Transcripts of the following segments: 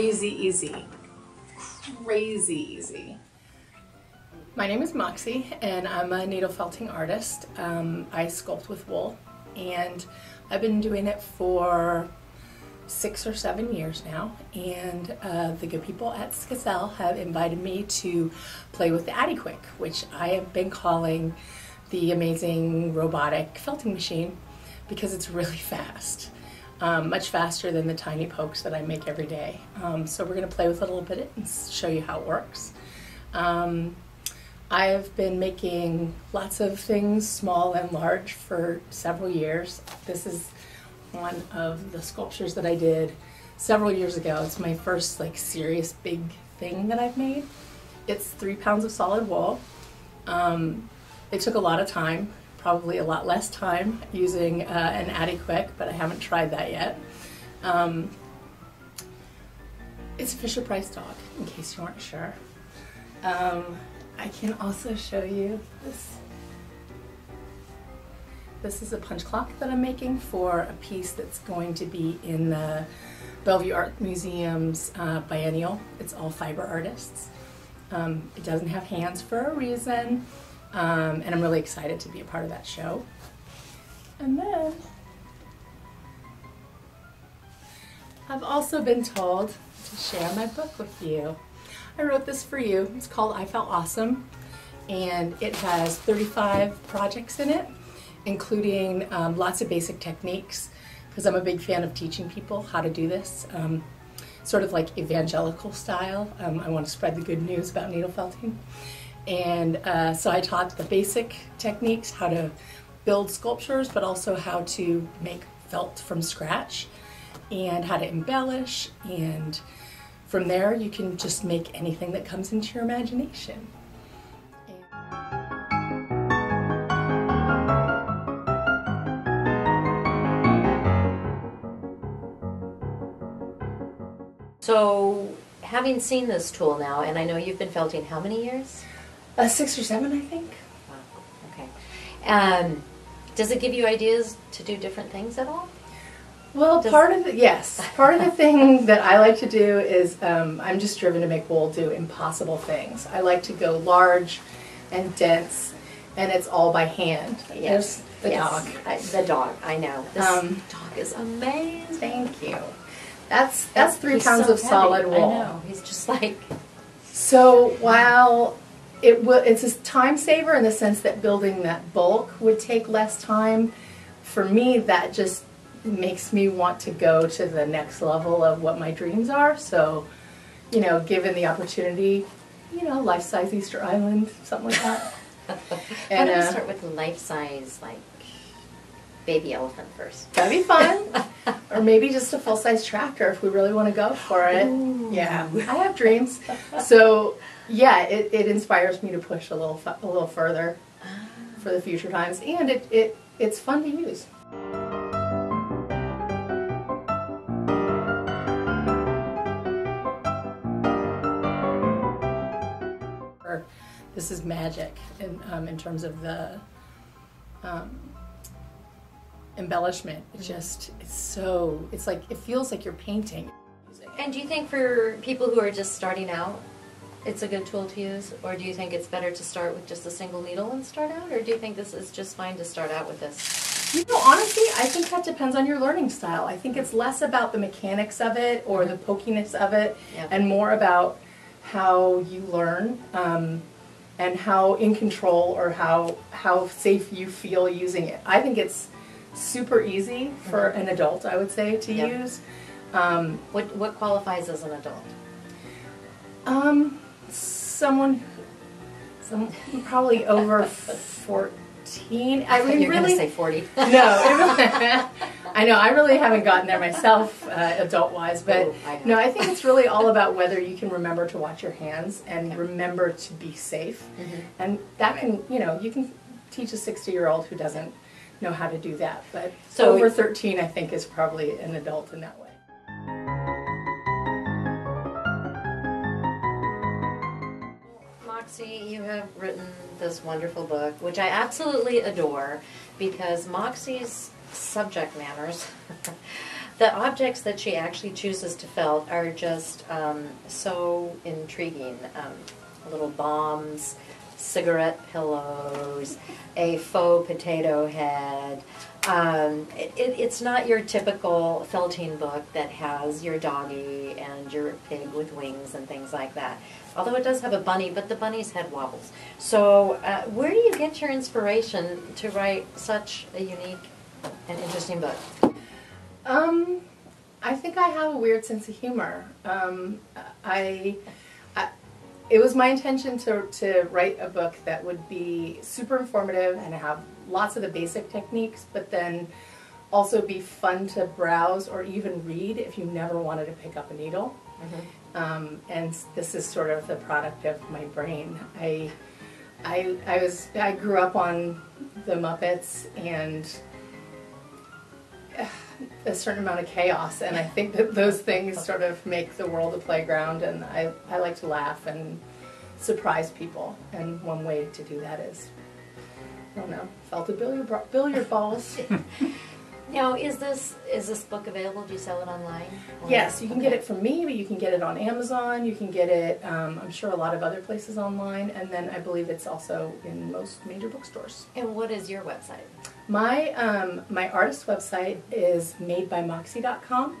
crazy easy. Crazy easy. My name is Moxie and I'm a needle felting artist. Um, I sculpt with wool and I've been doing it for six or seven years now and uh, the good people at Skacel have invited me to play with the addiQuick which I have been calling the amazing robotic felting machine because it's really fast. Um, much faster than the tiny pokes that I make every day. Um, so we're going to play with it a little bit and show you how it works. Um, I've been making lots of things, small and large, for several years. This is one of the sculptures that I did several years ago. It's my first like serious big thing that I've made. It's three pounds of solid wool. Um, it took a lot of time probably a lot less time using uh, an addiQuick, but I haven't tried that yet. Um, it's a Fisher Price dog, in case you weren't sure. Um, I can also show you this. This is a punch clock that I'm making for a piece that's going to be in the Bellevue Art Museum's uh, biennial. It's all fiber artists. Um, it doesn't have hands for a reason. Um, and I'm really excited to be a part of that show. And then I've also been told to share my book with you. I wrote this for you. It's called I Felt Awesome, and it has 35 projects in it, including um, lots of basic techniques, because I'm a big fan of teaching people how to do this, um, sort of like evangelical style. Um, I want to spread the good news about needle felting. And uh, so I taught the basic techniques, how to build sculptures, but also how to make felt from scratch and how to embellish. And from there, you can just make anything that comes into your imagination. So, having seen this tool now, and I know you've been felting how many years? Uh, six or seven, I think. Wow. Okay. Um, does it give you ideas to do different things at all? Well, does part of the yes, part of the thing that I like to do is um, I'm just driven to make wool do impossible things. I like to go large and dense, and it's all by hand. Yes, There's the yes. dog. I, the dog. I know. This um, dog is amazing. Thank you. That's that's three He's pounds so of heavy. solid wool. I know. He's just like. So while it will, it's a time saver in the sense that building that bulk would take less time. For me, that just makes me want to go to the next level of what my dreams are. So, you know, given the opportunity, you know, life-size Easter Island, something like that. and, Why don't uh, start with life-size, like, baby elephant first? That'd be fun. or maybe just a full-size tractor if we really want to go for it. Ooh. Yeah, I have dreams. So yeah, it, it inspires me to push a little a little further for the future times, and it, it it's fun to use. This is magic in, um, in terms of the um, embellishment. It just, it's so, it's like, it feels like you're painting. And do you think for people who are just starting out, it's a good tool to use, or do you think it's better to start with just a single needle and start out, or do you think this is just fine to start out with this? You know, honestly, I think that depends on your learning style. I think it's less about the mechanics of it or the pokiness of it, yeah. and more about how you learn um, and how in control or how how safe you feel using it. I think it's super easy for mm-hmm. an adult, I would say, to yep. use. Um, what what qualifies as an adult? Um, someone, some probably over fourteen. I, I mean, you're really say forty. no, I know. I really haven't gotten there myself, uh, adult wise, but Ooh, I no, I think it's really all about whether you can remember to watch your hands and okay. remember to be safe, mm-hmm. and that can you know you can teach a sixty year old who doesn't know how to do that, but so over thirteen, I think, is probably an adult in that way. Moxie, you have written this wonderful book, which I absolutely adore because Moxie's subject matters The objects that she actually chooses to felt are just um, so intriguing. Um, little bombs, cigarette pillows, a faux potato head. Um, it, it, it's not your typical felting book that has your doggy and your pig with wings and things like that. Although it does have a bunny, but the bunny's head wobbles. So, uh, where do you get your inspiration to write such a unique and interesting book? Um, I think I have a weird sense of humor. Um, I, I, it was my intention to, to write a book that would be super informative and have lots of the basic techniques, but then also be fun to browse or even read if you never wanted to pick up a needle. Mm-hmm. Um, and this is sort of the product of my brain. I, I, I was I grew up on the Muppets and a certain amount of chaos, and I think that those things sort of make the world a playground. And I, I like to laugh and surprise people, and one way to do that is, I don't know, felt a billiard, billiard balls. Now, is this is this book available? Do you sell it online? Or? Yes, you can okay. get it from me, but you can get it on Amazon. You can get it, um, I'm sure, a lot of other places online, and then I believe it's also in most major bookstores. And what is your website? My um, my artist website is madebymoxie.com.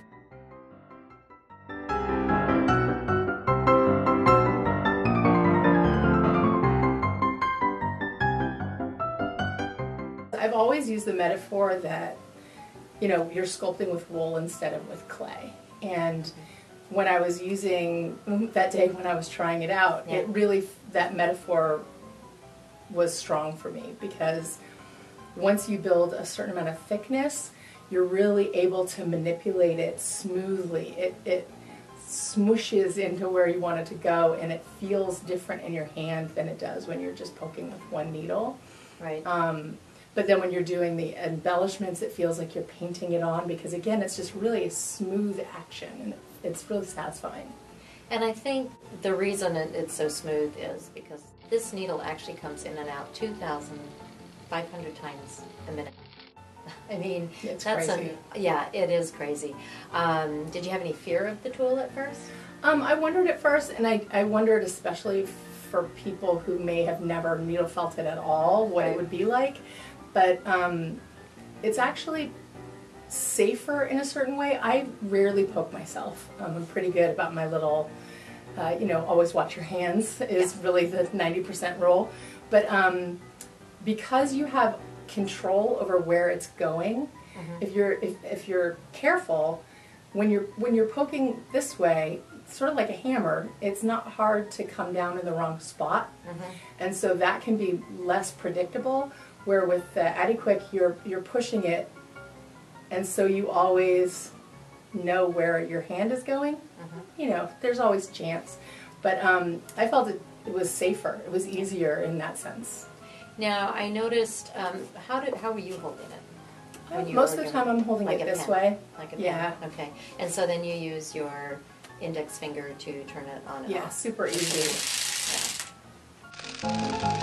I've always used the metaphor that you know, you're sculpting with wool instead of with clay. And when I was using that day when I was trying it out, yeah. it really that metaphor was strong for me because once you build a certain amount of thickness, you're really able to manipulate it smoothly. It it smooshes into where you want it to go and it feels different in your hand than it does when you're just poking with one needle. Right. Um, but then when you're doing the embellishments, it feels like you're painting it on because, again, it's just really a smooth action and it's really satisfying. And I think the reason it's so smooth is because this needle actually comes in and out 2,500 times a minute. I mean, it's that's crazy. A, yeah, it is crazy. Um, did you have any fear of the tool at first? Um, I wondered at first, and I, I wondered especially for people who may have never needle felted at all what right. it would be like but um, it's actually safer in a certain way. I rarely poke myself. Um, I'm pretty good about my little, uh, you know, always watch your hands is yeah. really the 90% rule. But um, because you have control over where it's going, mm-hmm. if you're if, if you're careful, when you're when you're poking this way, sort of like a hammer, it's not hard to come down in the wrong spot, mm-hmm. and so that can be less predictable. Where with the addiQuick, you're you're pushing it, and so you always know where your hand is going. Mm-hmm. You know, there's always chance, but um, I felt it, it was safer. It was easier in that sense. Now I noticed. Um, how did how were you holding it? Uh, most of the time, I'm holding like it this pen. way. Like a yeah. Pen. Okay. And so then you use your index finger to turn it on and yeah, off. super easy. Yeah.